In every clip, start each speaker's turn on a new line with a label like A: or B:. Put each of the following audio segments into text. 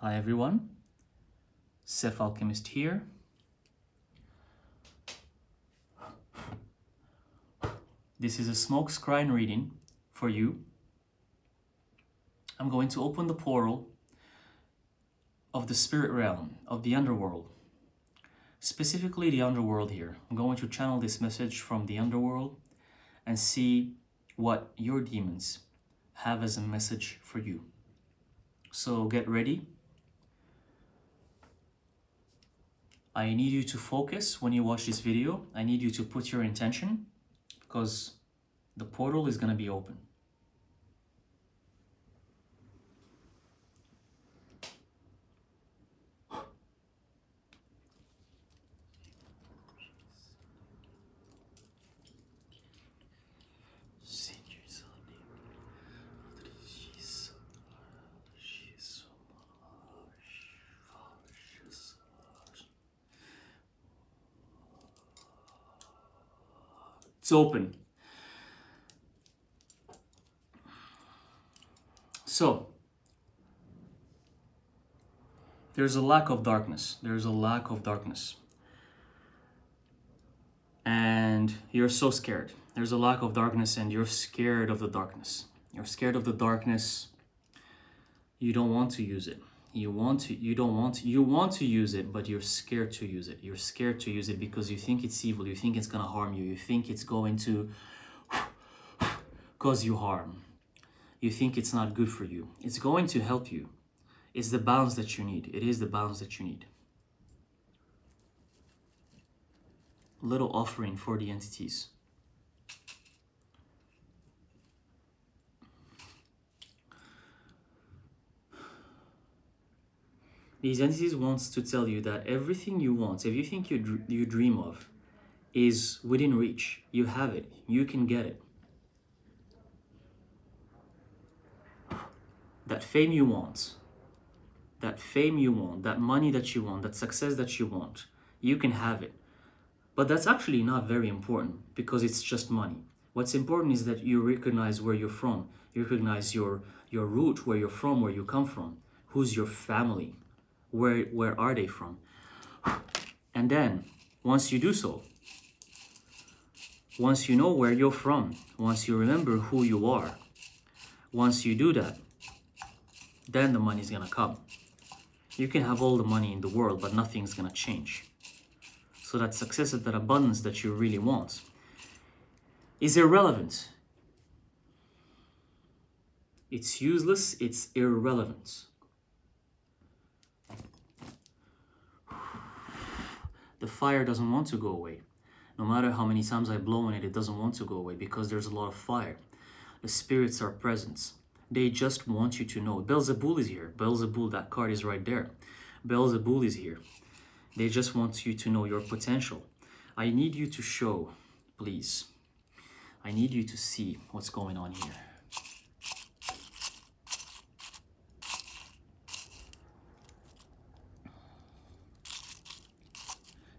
A: Hi everyone, Sef Alchemist here. This is a smoke scrying reading for you. I'm going to open the portal of the spirit realm, of the underworld. Specifically the underworld here. I'm going to channel this message from the underworld and see what your demons have as a message for you. So get ready. I need you to focus when you watch this video. I need you to put your intention because the portal is going to be open. It's open. So, there's a lack of darkness. There's a lack of darkness. And you're so scared. There's a lack of darkness and you're scared of the darkness. You're scared of the darkness. You don't want to use it. You want to you don't want to, you want to use it, but you're scared to use it. You're scared to use it because you think it's evil. You think it's going to harm you. You think it's going to cause you harm you think it's not good for you. It's going to help you. It's the balance that you need. It is the balance that you need. Little offering for the entities. These entities wants to tell you that everything you want, everything you, you dream of, is within reach. You have it. You can get it. that fame you want, that fame you want, that money that you want, that success that you want, you can have it. But that's actually not very important because it's just money. What's important is that you recognize where you're from. You recognize your, your root, where you're from, where you come from. Who's your family? Where, where are they from? And then, once you do so, once you know where you're from, once you remember who you are, once you do that, then the money is gonna come. You can have all the money in the world, but nothing's gonna change. So that success, of that abundance that you really want is irrelevant. It's useless, it's irrelevant. The fire doesn't want to go away. No matter how many times I blow on it, it doesn't want to go away because there's a lot of fire. The spirits are present. They just want you to know. Beelzebul is here. Beelzebul, that card is right there. Beelzebul is here. They just want you to know your potential. I need you to show, please. I need you to see what's going on here.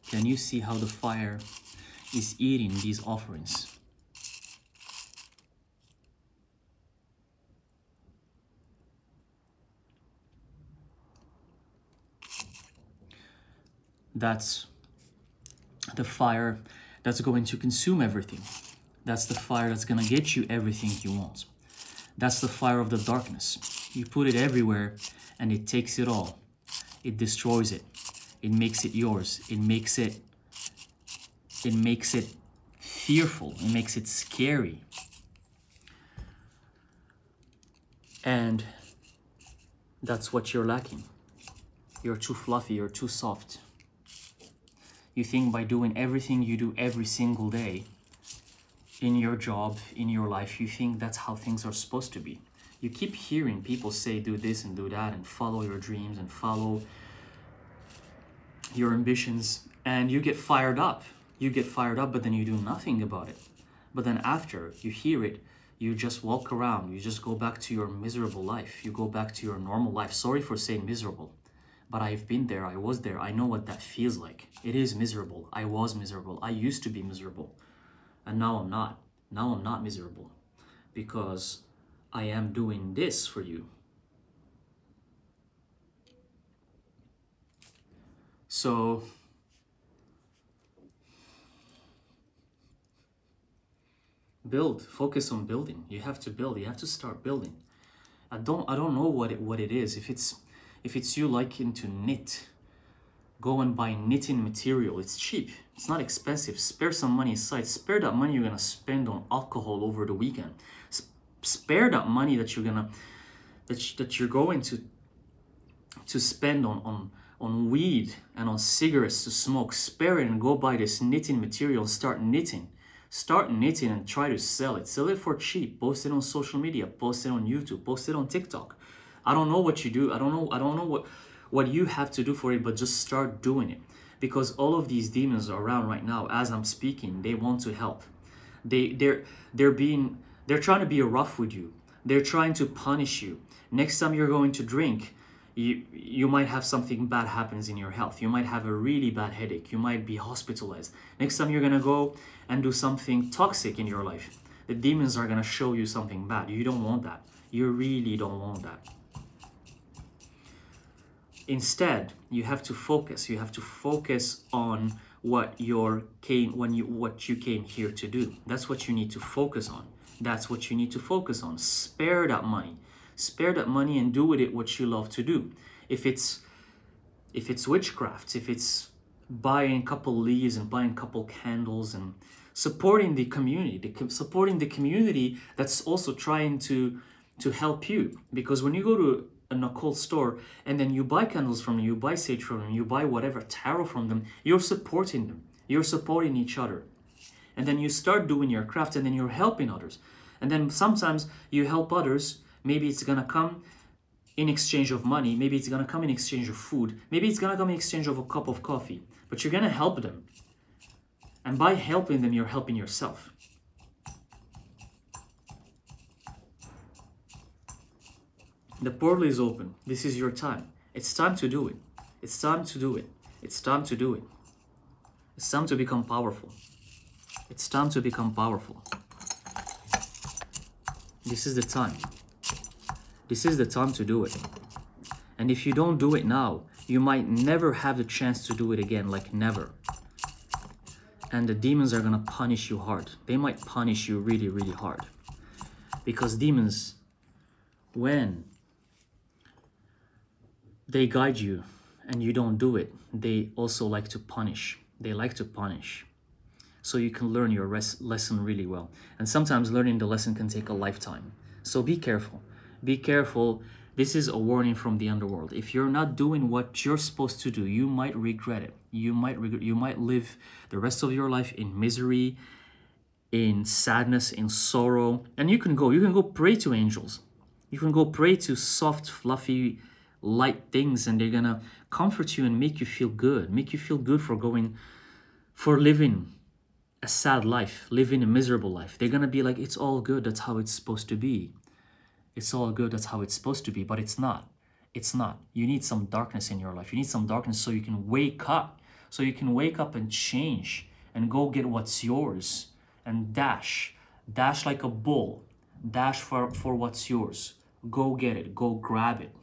A: Can you see how the fire is eating these offerings? That's the fire that's going to consume everything. That's the fire that's going to get you everything you want. That's the fire of the darkness. You put it everywhere and it takes it all. It destroys it. It makes it yours. It makes it it makes it fearful. It makes it scary. And that's what you're lacking. You're too fluffy, you're too soft. You think by doing everything you do every single day in your job, in your life, you think that's how things are supposed to be. You keep hearing people say do this and do that and follow your dreams and follow your ambitions and you get fired up. You get fired up, but then you do nothing about it. But then after you hear it, you just walk around. You just go back to your miserable life. You go back to your normal life. Sorry for saying miserable but I've been there, I was there, I know what that feels like. It is miserable. I was miserable. I used to be miserable. And now I'm not. Now I'm not miserable because I am doing this for you. So build, focus on building. You have to build. You have to start building. I don't I don't know what it what it is. If it's if it's you liking to knit, go and buy knitting material. It's cheap. It's not expensive. Spare some money aside. Spare that money you're gonna spend on alcohol over the weekend. spare that money that you're gonna that, that you're going to to spend on on on weed and on cigarettes to smoke. Spare it and go buy this knitting material start knitting. Start knitting and try to sell it. Sell it for cheap. Post it on social media. Post it on YouTube. Post it on TikTok. I don't know what you do. I don't know. I don't know what what you have to do for it, but just start doing it. Because all of these demons are around right now. As I'm speaking, they want to help. They they're they're being they're trying to be rough with you. They're trying to punish you. Next time you're going to drink, you you might have something bad happens in your health. You might have a really bad headache. You might be hospitalized. Next time you're gonna go and do something toxic in your life. The demons are going to show you something bad. You don't want that. You really don't want that. Instead, you have to focus. You have to focus on what your came when you what you came here to do. That's what you need to focus on. That's what you need to focus on. Spare that money. Spare that money and do with it what you love to do. If it's if it's witchcraft, if it's buying a couple leaves and buying a couple candles and supporting the community, the, supporting the community that's also trying to to help you. Because when you go to an occult store and then you buy candles from them, you buy sage from them, you buy whatever tarot from them, you're supporting them. You're supporting each other. And then you start doing your craft and then you're helping others. And then sometimes you help others, maybe it's gonna come in exchange of money, maybe it's gonna come in exchange of food, maybe it's gonna come in exchange of a cup of coffee, but you're gonna help them. And by helping them, you're helping yourself. The portal is open. This is your time. It's time to do it. It's time to do it. It's time to do it. It's time to become powerful. It's time to become powerful. This is the time. This is the time to do it. And if you don't do it now, you might never have the chance to do it again, like never and the demons are gonna punish you hard. They might punish you really, really hard. Because demons, when they guide you and you don't do it, they also like to punish. They like to punish. So you can learn your lesson really well. And sometimes learning the lesson can take a lifetime. So be careful. Be careful this is a warning from the underworld. If you're not doing what you're supposed to do, you might regret it. You might regret you might live the rest of your life in misery, in sadness, in sorrow. And you can go, you can go pray to angels. You can go pray to soft, fluffy, light things, and they're gonna comfort you and make you feel good, make you feel good for going, for living a sad life, living a miserable life. They're gonna be like, it's all good, that's how it's supposed to be it's all good, that's how it's supposed to be, but it's not. It's not. You need some darkness in your life. You need some darkness so you can wake up. So you can wake up and change and go get what's yours and dash. Dash like a bull. Dash for, for what's yours. Go get it. Go grab it.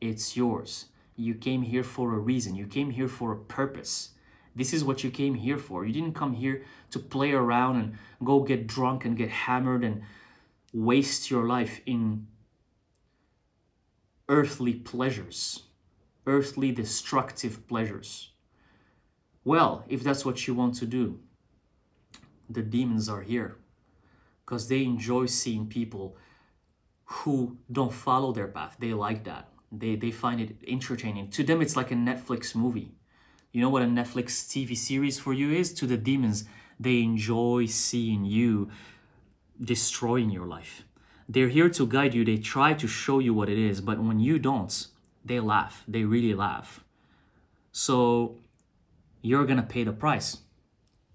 A: It's yours. You came here for a reason. You came here for a purpose. This is what you came here for. You didn't come here to play around and go get drunk and get hammered and waste your life in earthly pleasures, earthly destructive pleasures. Well, if that's what you want to do, the demons are here because they enjoy seeing people who don't follow their path. They like that. They, they find it entertaining. To them, it's like a Netflix movie. You know what a Netflix TV series for you is? To the demons, they enjoy seeing you destroying your life. They're here to guide you. They try to show you what it is, but when you don't, they laugh. They really laugh. So you're going to pay the price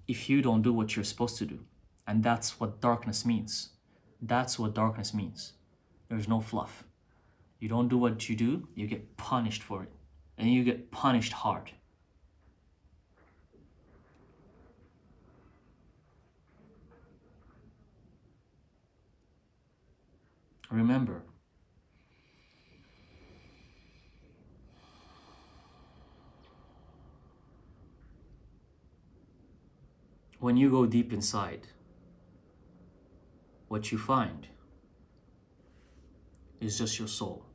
A: if you don't do what you're supposed to do. And that's what darkness means. That's what darkness means. There's no fluff. You don't do what you do, you get punished for it. And you get punished hard. Remember, when you go deep inside, what you find is just your soul.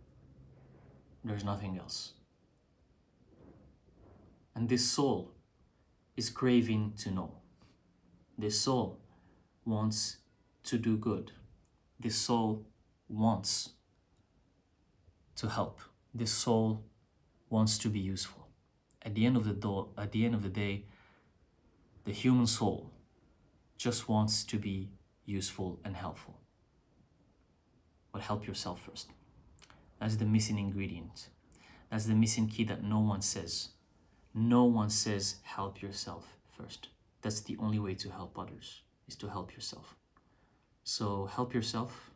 A: There's nothing else. And this soul is craving to know. This soul wants to do good. This soul wants to help. This soul wants to be useful. At the end of the do- at the end of the day, the human soul just wants to be useful and helpful. But help yourself first. That's the missing ingredient. That's the missing key that no one says. No one says help yourself first. That's the only way to help others, is to help yourself. So help yourself.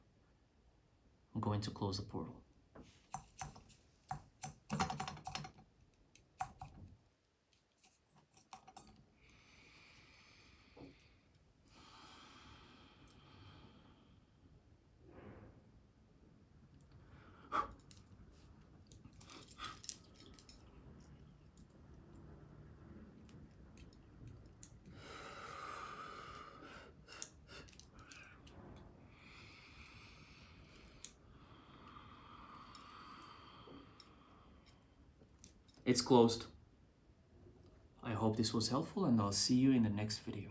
A: I'm going to close the portal. It's closed. I hope this was helpful and I'll see you in the next video.